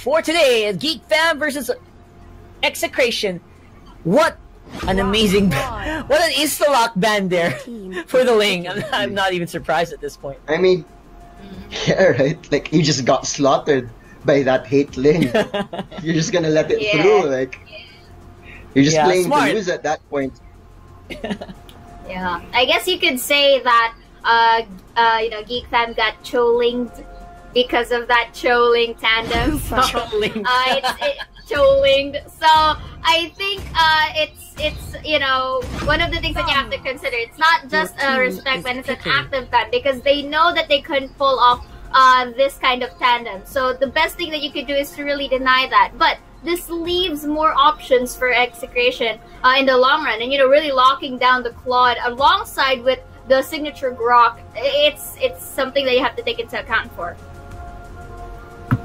for today. Geek Fam versus Execration. What an amazing, what an insta-lock band there for the Ling. I'm, I'm not even surprised at this point. I mean, yeah, right? Like, you just got slaughtered by that hate Ling. You're just gonna let it Yeah. through, like... You're just Yeah, playing smart. to lose at that point. Yeah, I guess you could say that uh, uh, you know, Geek Fam got Cholinged because of that Choling tandem. So, Choling. uh, it's it, Cholinged. So I think uh, it's it's you know one of the things that you have to consider. It's not just a respect, but it's an picking. active fan because they know that they couldn't pull off uh, this kind of tandem. So the best thing that you could do is to really deny that. But this leaves more options for execration uh, in the long run, and you know, really locking down the Claude alongside with the signature Grock. It's it's something that you have to take into account for.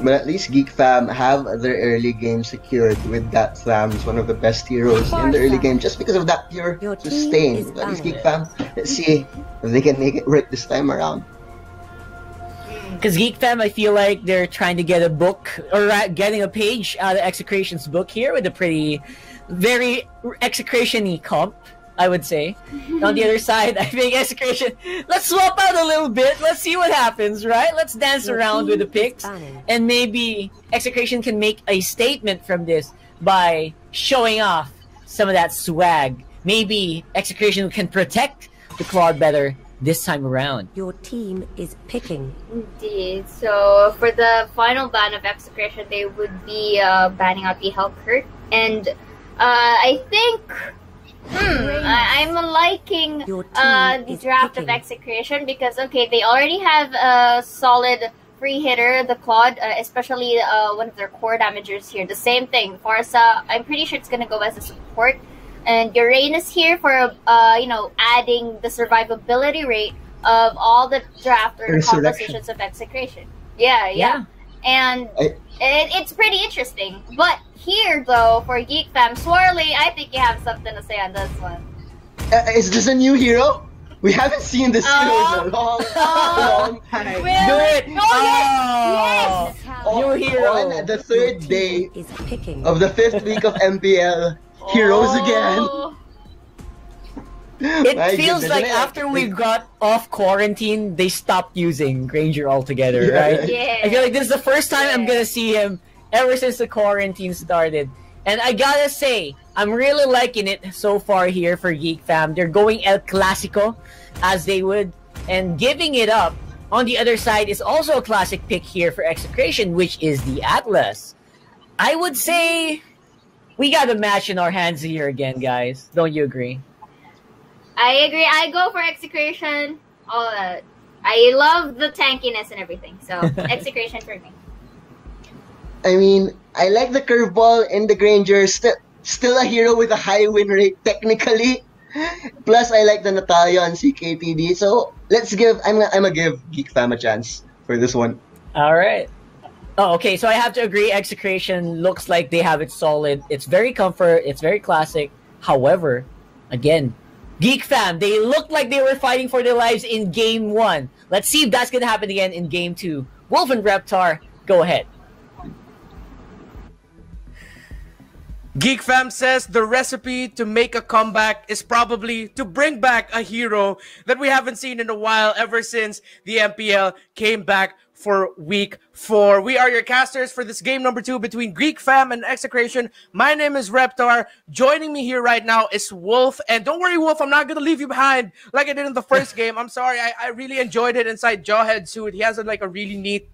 But at least Geek Fam have their early game secured with that Flam's one of the best heroes in the early game just because of that pure Your team sustain. is At least. Geek Fam, let's see if they can make it work this time around. Because Geek Fam, I feel like they're trying to get a book or uh, getting a page out of Execration's book here with a pretty, very execration-y comp, I would say. On the other side, I think Execration. Let's swap out a little bit. Let's see what happens, right? Let's dance Your around with the team picks, and maybe Execration can make a statement from this by showing off some of that swag. Maybe Execration can protect the Claude better this time around. Your team is picking. Indeed. So for the final ban of execration, they would be uh, banning out the Helcurt, and uh, I think. I- I'm liking uh, the draft of picking. execration because okay, they already have a solid free hitter, the Claude, uh, especially uh, one of their core damagers here. The same thing, Pharsa. I'm pretty sure it's gonna go as a support, and Uranus here for uh, you know adding the survivability rate of all the draft or the Resurrection. compositions of execration. Yeah, yeah, and I- it, it's pretty interesting. But here though, for Geek Fam Swirly, I think you have something to say on this one. Uh, is this a new hero? We haven't seen this hero in a long, Oh. long time. Do it! Oh, yes! Yes! New hero. On the third day Is picking. of the fifth week of MPL, heroes again. Oh. It My feels goodness, like after we got off quarantine, they stopped using Granger altogether, Yeah. right? Yeah. I feel like this is the first time I'm gonna see him ever since the quarantine started. And I gotta say, I'm really liking it so far here for Geek Fam. They're going El Clasico as they would, and giving it up. On the other side is also a classic pick here for Execration, which is the Atlas. I would say we got a match in our hands here again, guys. Don't you agree? I agree. I go for execration. All that. I love the tankiness and everything. So execration for me. I mean, I like the curveball in the Granger. Still, still a hero with a high win rate technically. Plus, I like the Natalia on CKTD. So let's give. I'm. gonna- I'm give Geek Fam a chance for this one. All right. Oh, okay. So I have to agree. Execration looks like they have it solid. It's very comfort. It's very classic. However, again, Geek Fam, they looked like they were fighting for their lives in game one. Let's see if that's gonna happen again in game two. Wolf and Reptar, go ahead. Geek Fam says the recipe to make a comeback is probably to bring back a hero that we haven't seen in a while ever since the MPL came back for week four. We are your casters for this game number two between Geek Fam and Execration. My name is Reptar. Joining me here right now is Wolf. And don't worry, Wolf, I'm not going to leave you behind like I did in the first game. I'm sorry. I, I really enjoyed it inside Jawhead Suit. He has a, like a really neat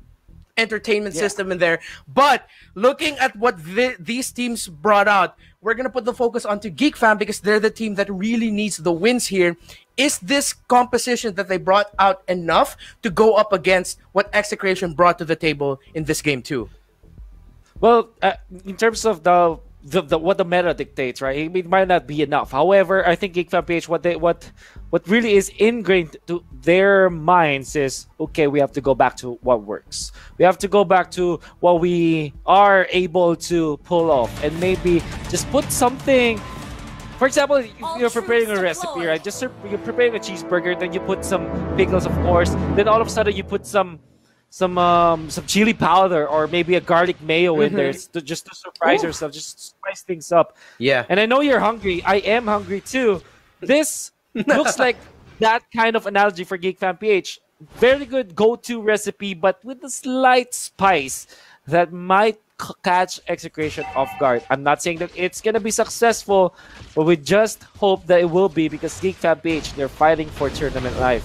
entertainment system in there. But looking at what thi- these teams brought out, we're gonna put the focus onto Geek Fam because they're the team that really needs the wins here. Is this composition that they brought out enough to go up against what Execration brought to the table in this game too? Well, uh, in terms of the, the, the what the meta dictates, right? It, might not be enough. However, I think GeekFam PH what they what what really is ingrained to their minds is okay. We have to go back to what works. We have to go back to what we are able to pull off, and maybe just put something. For example, if you're preparing a recipe, right? Just you're preparing a cheeseburger, then you put some pickles, of course. Then all of a sudden you put some some um, some chili powder or maybe a garlic mayo in there to, just to surprise Ooh. yourself, just spice things up. Yeah. And I know you're hungry. I am hungry too. This looks like that kind of analogy for Geek Fam PH. Very good go-to recipe, but with a slight spice that might c- catch Execration off guard. I'm not saying that it's gonna be successful, but we just hope that it will be because Geek Fam PH they're fighting for tournament life.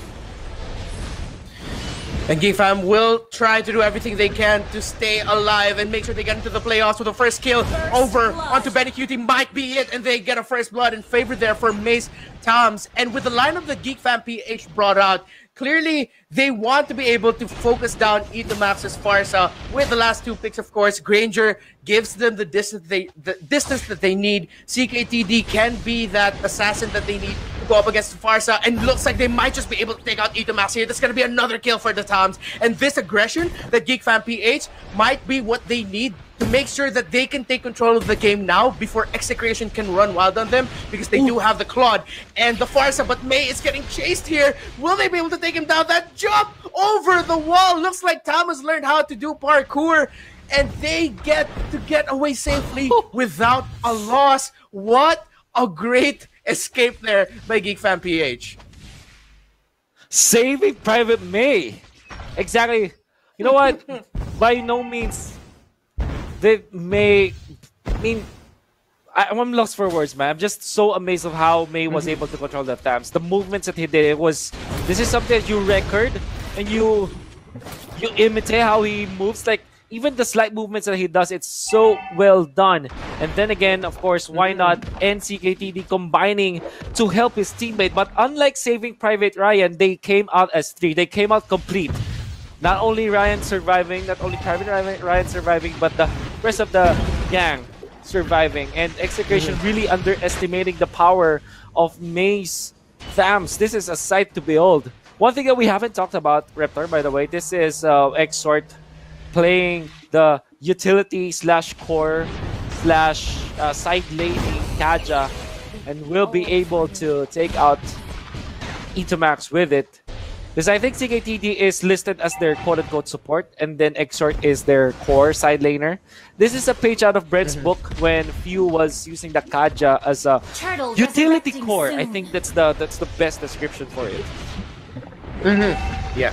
And GFAM will try to do everything they can to stay alive and make sure they get into the playoffs with the first kill over onto Benny Cutie might be it, and they get a first blood in favor there for May's Thamuz. And with the lineup that GeekFam PH brought out, clearly they want to be able to focus down Itamax's Pharsa with the last two picks, of course. Granger gives them the distance they the distance that they need. CKTD can be that assassin that they need to go up against Pharsa, and looks like they might just be able to take out E2 Max here. That's gonna be another kill for the Thamuz. And this aggression that GeekFam PH might be what they need to make sure that they can take control of the game now before Execration can run wild on them because they do have the Claude and the Pharsa, but May is getting chased here. Will they be able to take him down? That jump over the wall looks like Tom has learned how to do parkour and they get to get away safely without a loss. What a great escape there by Geek Fam PH. Saving Private May. Exactly. You know what? By no means they may I mean I, I'm lost for words, man. I'm just so amazed of how May was mm-hmm. able to control the times. The movements that he did, it was this is something that you record and you you imitate how he moves. Like even the slight movements that he does, it's so well done. And then again, of course, why mm-hmm. not NCKTD combining to help his teammate? But unlike Saving Private Ryan, they came out as three. They came out complete. Not only Ryan surviving, not only Private Ryan, Ryan surviving, but the rest of the gang surviving. And Execration really underestimating the power of May's Thamuz. This is a sight to behold. One thing that we haven't talked about, Reptar, by the way, this is uh, Exort playing the utility slash core slash uh, side laning Kaja and will be able to take out E2 Max with it. Because I think CKTD is listed as their quote unquote support, and then Exort is their core side laner. This is a page out of Brett's mm-hmm. book when Few was using the Kaja as a Turtle utility resurrecting core. I think that's the that's the best description for it. Mm-hmm. Yeah.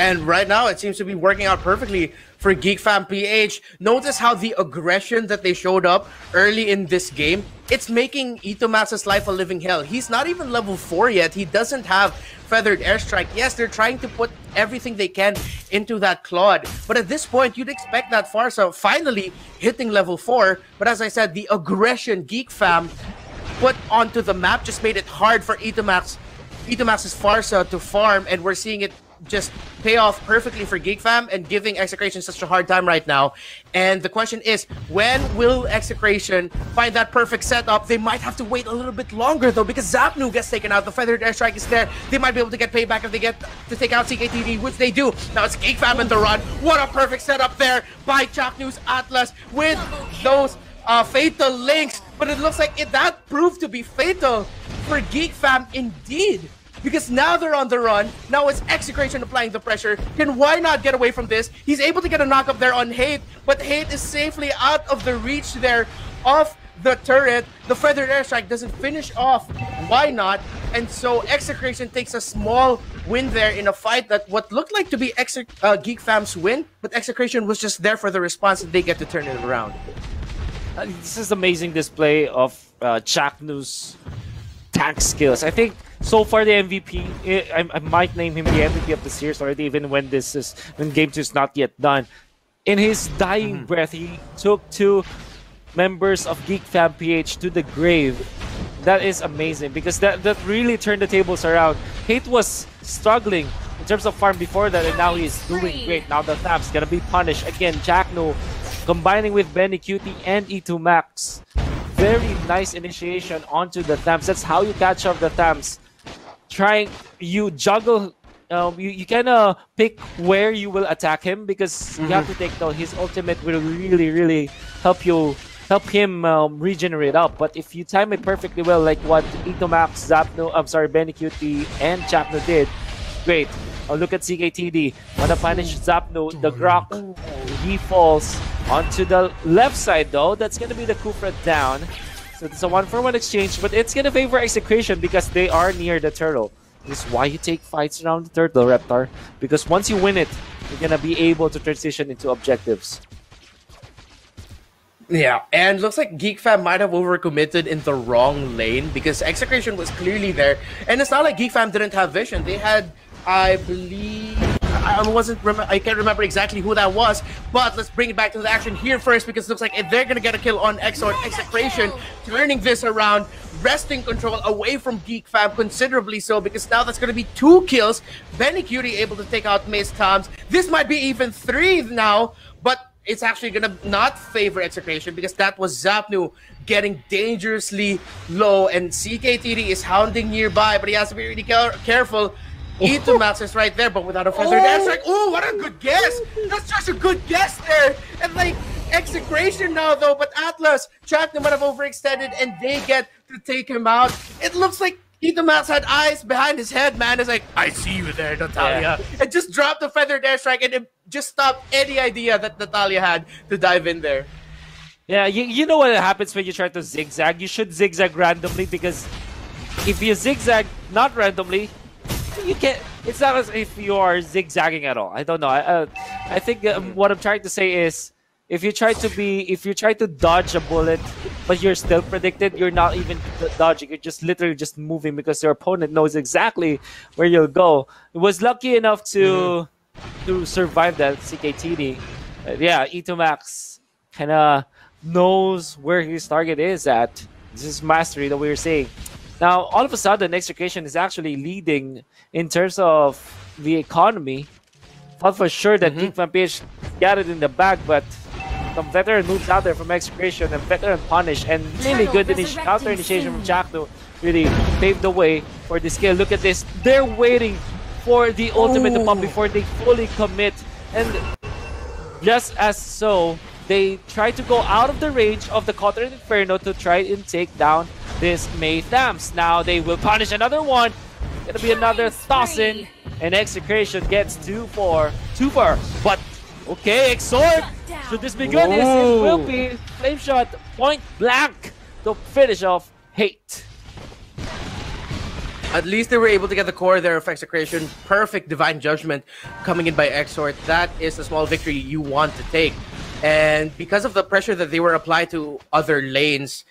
And right now, it seems to be working out perfectly for Geek Fam PH. Notice how the aggression that they showed up early in this game, it's making E2 Max's life a living hell. He's not even level 4 yet. He doesn't have Feathered Airstrike. Yes, they're trying to put everything they can into that Claude. But at this point, you'd expect that Pharsa finally hitting level 4. But as I said, the aggression Geek Fam put onto the map just made it hard for E2 Max Itomax's Pharsa to farm, and we're seeing it just pay off perfectly for Geek Fam and giving Execration such a hard time right now. And the question is, when will Execration find that perfect setup? They might have to wait a little bit longer though, because Zapnu gets taken out. The Feathered Airstrike is there. They might be able to get payback if they get to take out CKTD, which they do. Now it's Geek Fam in the run. What a perfect setup there by Chaknu's Atlas with those uh, fatal links. But it looks like it that proved to be fatal for Geek Fam indeed. Because now they're on the run. Now it's Execration applying the pressure. Can why not get away from this? He's able to get a knock up there on Hate, but Hate is safely out of the reach there of the turret. The Feathered Airstrike doesn't finish off. Why not? And so Execration takes a small win there in a fight that what looked like to be uh, Geek Fam's win, but Execration was just there for the response and they get to turn it around. Uh, this is amazing display of uh, Chaknu's tank skills. I think so far the MVP. Eh, I, I might name him the MVP of the series already, even when this is when game two is not yet done. In his dying mm-hmm. breath, he took two members of Geek Fam PH to the grave. That is amazing because that that really turned the tables around. Hate was struggling in terms of farm before that, and now he's doing great. Now the Tham's gonna be punished again. Chaknu combining with Benny Cutie and E2 Max. Very nice initiation onto the Thamuz. That's how you catch up the Thamuz. Trying you juggle. Um, you, you kind of pick where you will attack him because you have to take note. His ultimate will really, really help you help him um, regenerate up. But if you time it perfectly well, like what Itomax, Zapnu, I'm sorry, Benny Cutie, and Chaknu did, great. Oh, look at CKTD. Wanna punish Zapnu, the Grock. He falls onto the left side though. That's gonna be the Khufra down. So it's a one for one exchange, but it's gonna favor Execration because they are near the turtle. This is why you take fights around the turtle, Reptar. Because once you win it, you're gonna be able to transition into objectives. Yeah, and looks like Geek Fam might have overcommitted in the wrong lane because Execration was clearly there, and it's not like Geek Fam didn't have vision. They had, I believe, I wasn't, rem- I can't remember exactly who that was, but let's bring it back to the action here first because it looks like if they're gonna get a kill on Exort Execration, turning this around, wresting control away from Geek Fam considerably so because now that's gonna be two kills. Benny Cutie able to take out May's Thamuz. This might be even three now, but it's actually gonna not favor Execration because that was Zapnu getting dangerously low and CKTD is hounding nearby, but he has to be really care- careful. E2 Max is right there, but without a feather dash. Oh. Like, oh, what a good guess! That's just a good guess there. And like execration now though, but Atlas, Jack might have overextended, and they get to take him out. It looks like E2 Max had eyes behind his head, man. It's like, I see you there, Natalia. And just dropped the feather dash strike and it just stopped any idea that Natalia had to dive in there. Yeah, you, you know what happens when you try to zigzag? You should zigzag randomly because if you zigzag not randomly, you can't. It's not as if you are zigzagging at all. I don't know. I, uh, I think um, what I'm trying to say is if you try to be, if you try to dodge a bullet, but you're still predicted, you're not even dodging. You're just literally just moving because your opponent knows exactly where you'll go. It was lucky enough to to survive that CKTD. Uh, yeah, E2 Max kind of knows where his target is at. This is mastery that we were saying. Now, all of a sudden, Execration is actually leading in terms of the economy. Thought for sure that Mhm. Geek Vampire got it in the bag, but some veteran moves out there from Execration and veteran punish and really good initi- counter initiation from Jack to really paved the way for this kill. Look at this. They're waiting for the ultimate to pop before they fully commit. And just as so, they try to go out of the range of the Cotter Inferno to try and take down this May Thamuz. Now they will punish another one. Gonna be another toss-in. And Execration gets two for 2-4. But, okay, Exort! Should this be good? Yes, it will be. Flame shot, point blank to finish off Hate. At least they were able to get the core there of execration. Perfect divine judgment coming in by Exort. That is a small victory you want to take. And because of the pressure that they were applied to other lanes,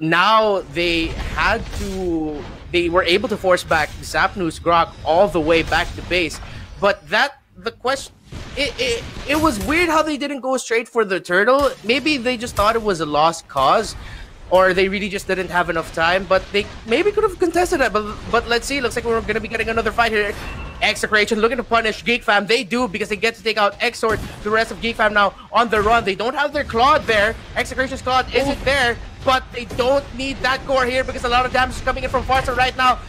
now they had to they were able to force back Zapnu's Grock all the way back to base. But that the question it, it it was weird how they didn't go straight for the turtle. Maybe they just thought it was a lost cause. Or they really just didn't have enough time, but they maybe could have contested it. But but let's see. Looks like we're gonna be getting another fight here. Execration looking to punish Geek Fam. They do because they get to take out Exort. The rest of Geek Fam now on the run. They don't have their Claude there. Execration's Claude isn't oh. there, but they don't need that core here because a lot of damage is coming in from Pharsa right now.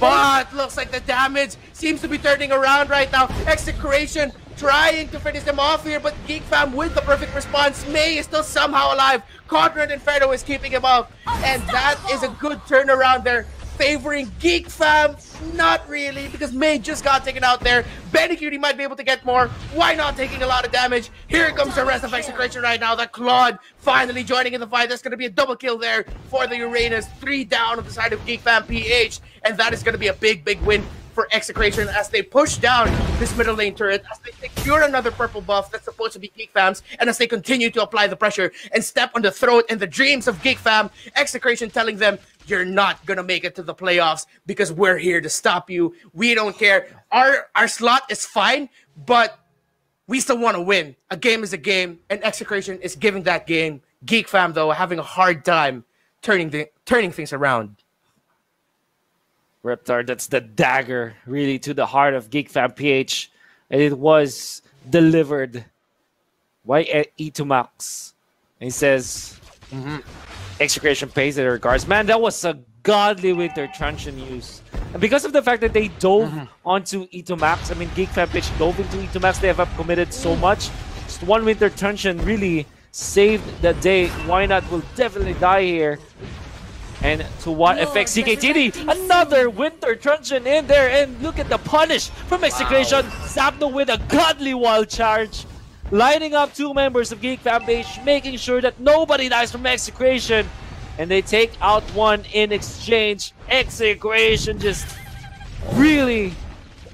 But looks like the damage seems to be turning around right now. Execration trying to finish them off here, but Geek Fam with the perfect response. May is still somehow alive. Conrad Inferno is keeping him up. Oh, and that is a good turnaround there. Favoring Geek Fam, not really, because May just got taken out there. Cutie might be able to get more. Why not taking a lot of damage? Here comes the rest of Execration right now. The Claude finally joining in the fight. There's going to be a double kill there for the Uranus. Three down on the side of Geek Fam PH. And that is going to be a big, big win for Execration as they push down this middle lane turret, as they secure another purple buff that's supposed to be Geek Fam's, and as they continue to apply the pressure and step on the throat and the dreams of Geek Fam, Execration telling them, you're not gonna make it to the playoffs because we're here to stop you. We don't care. Our our slot is fine, but we still want to win. A game is a game, and Execration is giving that game. Geek Fam though having a hard time turning the turning things around. Reptar, that's the dagger really to the heart of Geek Fam PH. And it was delivered by E- E2 Max. And he says, mm-hmm. Execration pays their regards. Man, that was a godly winter truncheon use. And because of the fact that they dove mm-hmm. onto E2 Max, I mean, Geek Fam PH dove into E2 Max, they have committed so much. Just one winter truncheon really saved the day. Why not? Will definitely die here. And to what effect CKTD? Another Winter Truncheon in there and look at the punish from Execration. Zapnu with a godly wild charge. Lining up two members of Geek Fan Page, making sure that nobody dies from Execration. And they take out one in exchange. Execration just really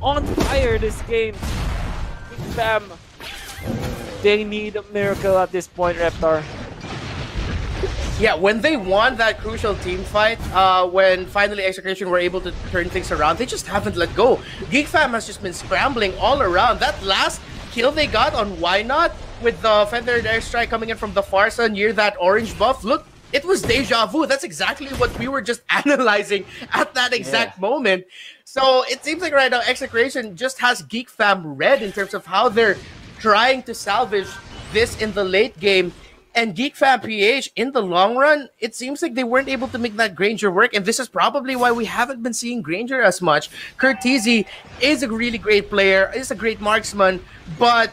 on fire this game. Geek Fam, they need a miracle at this point, Reptar. Yeah, when they won that crucial team fight, uh, when finally Execration were able to turn things around, they just haven't let go. Geek Fam has just been scrambling all around. That last kill they got on Why Not with the Feathered Airstrike coming in from the far side near that orange buff, look, it was deja vu. That's exactly what we were just analyzing at that exact Yeah. moment. So it seems like right now Execration just has Geek Fam red in terms of how they're trying to salvage this in the late game. And Geek Fam PH in the long run, it seems like they weren't able to make that Granger work, and this is probably why we haven't been seeing Granger as much. Curtizi is a really great player, is a great marksman, but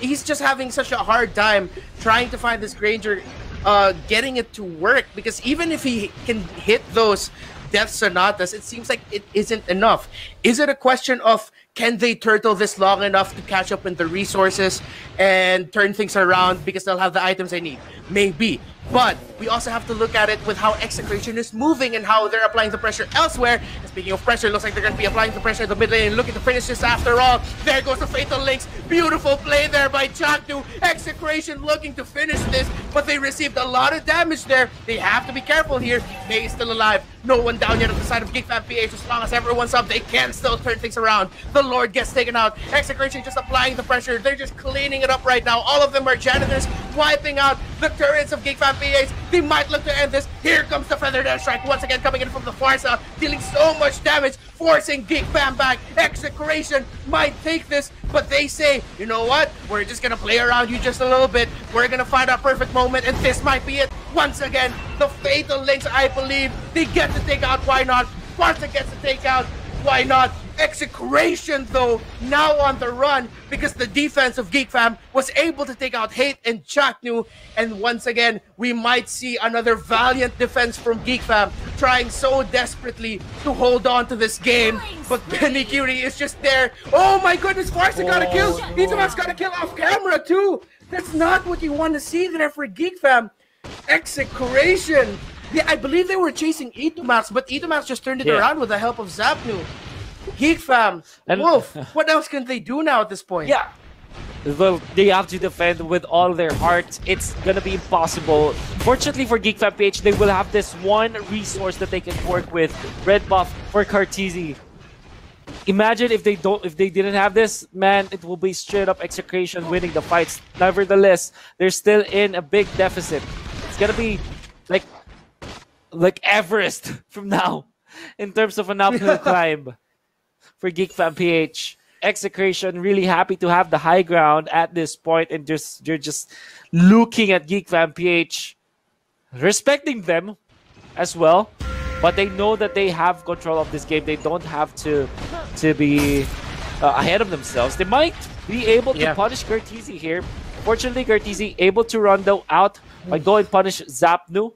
he's just having such a hard time trying to find this Granger, uh, getting it to work. Because even if he can hit those Death Sonatas, it seems like it isn't enough. Is it a question of can they turtle this long enough to catch up in the resources and turn things around because they'll have the items they need? Maybe. But we also have to look at it with how Execration is moving and how they're applying the pressure elsewhere. And speaking of pressure, it looks like they're going to be applying the pressure in the mid lane and looking to finish this after all. There goes the Fatal Links. Beautiful play there by Chaknu. Execration looking to finish this, but they received a lot of damage there. They have to be careful here. May is still alive. No one down yet on the side of Geek Fam PH. As long as everyone's up, they can still turn things around. The Lord gets taken out. Execration just applying the pressure. They're just cleaning it up right now. All of them are janitors, wiping out the turrets of Geek Fam PH. They might look to end this. Here comes the Feathered Airstrike once again coming in from the far side, dealing so much damage, forcing Geek Fam back. Execration might take this, but they say, you know what? We're just gonna play around you just a little bit. We're gonna find our perfect moment, and this might be it. Once again, the Fatal Links, I believe, they get to take out. Why not? Sparta gets to take out. Why not? Execration, though, now on the run because the defense of Geek Fam was able to take out Hate and Chaknu. And once again, we might see another valiant defense from Geek Fam trying so desperately to hold on to this game. But Benny Cutie is just there. Oh my goodness, Pharsa got a kill. Itamas got a kill off camera, too. That's not what you want to see there for Geek Fam. Execration. Yeah, I believe they were chasing E2 Max, but E2 Max just turned it Yeah. around with the help of Zapnu. Geek Fam, And- Wolf, what else can they do now at this point? Yeah. Well, they have to defend with all their heart. It's gonna be impossible. Fortunately for Geek Fam PH, they will have this one resource that they can work with. Red buff for Cartesi. Imagine if they don't, if they didn't have this, man, it will be straight up execration winning the fights. Nevertheless, they're still in a big deficit. It's gonna be like, like Everest from now, in terms of an uphill climb for Geek Fam PH. Execration really happy to have the high ground at this point and just you're just looking at Geek Fam PH respecting them as well but they know that they have control of this game they don't have to to be uh, ahead of themselves they might be able to Yeah. punish Gertisi here fortunately Gertisi able to run though out by go and punish Zapnu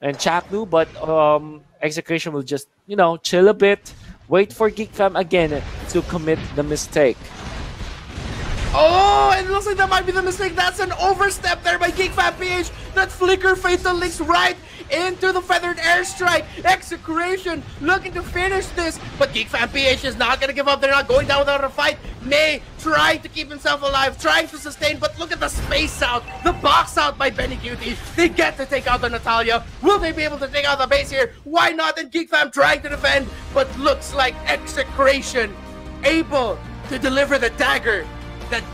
and Chaknu, but um, Execration will just, you know, chill a bit, wait for Geek Fam again to commit the mistake. Oh, it looks like that might be the mistake. That's an overstep there by Geek Fam PH. That flicker fatal links right into the feathered airstrike. Execration looking to finish this, but Geek Fam PH is not gonna give up. They're not going down without a fight. May trying to keep himself alive, trying to sustain, but look at the space out, the box out by Benny Cutie. They get to take out the Natalia. Will they be able to take out the base here? Why not? And Geek Fam trying to defend, but looks like Execration able to deliver the dagger that